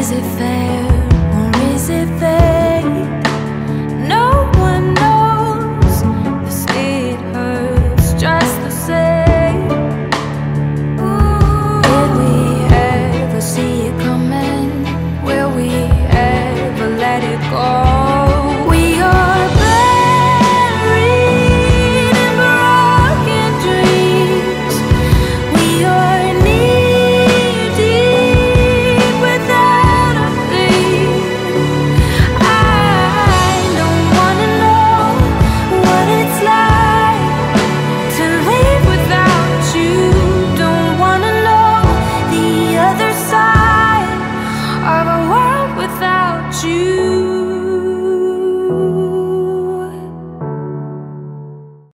is it fair?